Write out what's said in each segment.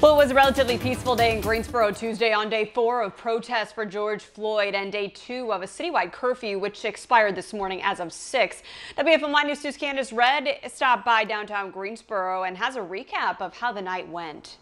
Well, it was a relatively peaceful day in Greensboro Tuesday on day four of protests for George Floyd and day two of a citywide curfew, which expired this morning as of 6. WFMY News News Candace Red stopped by downtown Greensboro and has a recap of how the night went.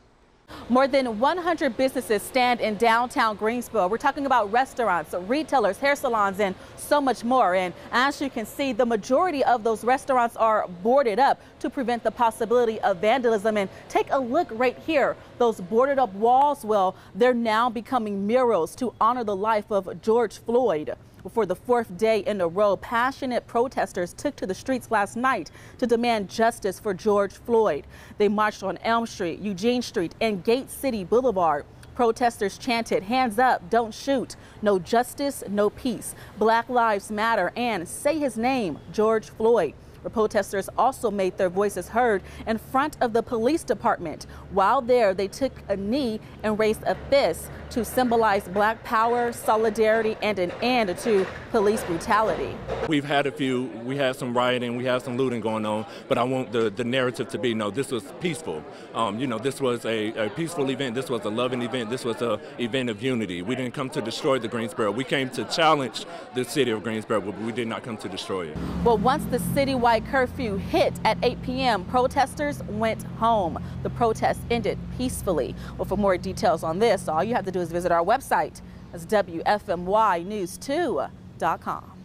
More than 100 businesses stand in downtown Greensboro. We're talking about restaurants, retailers, hair salons, and so much more. And as you can see, the majority of those restaurants are boarded up to prevent the possibility of vandalism. And take a look right here. Those boarded up walls, well, they're now becoming murals to honor the life of George Floyd. For the fourth day in a row, passionate protesters took to the streets last night to demand justice for George Floyd. They marched on Elm Street, Eugene Street, and Gate City Boulevard. Protesters chanted, hands up, don't shoot, no justice, no peace, Black Lives Matter, and say his name, George Floyd. The protesters also made their voices heard in front of the police department. While there, they took a knee and raised a fist to symbolize black power, solidarity, and an end to police brutality. We've had a few, we had some rioting, we had some looting going on, but I want the, the narrative to be no, this was peaceful. Um, you know, this was a, a, peaceful event, this was a loving event, this was an event of unity. We didn't come to destroy the Greensboro. We came to challenge the city of Greensboro, but we did not come to destroy it. Well, once the citywide curfew hit at 8 p.m., protesters went home. The protest ended peacefully. Well, for more details on this, all you have to do is visit our website. That's WFMYnews2.com.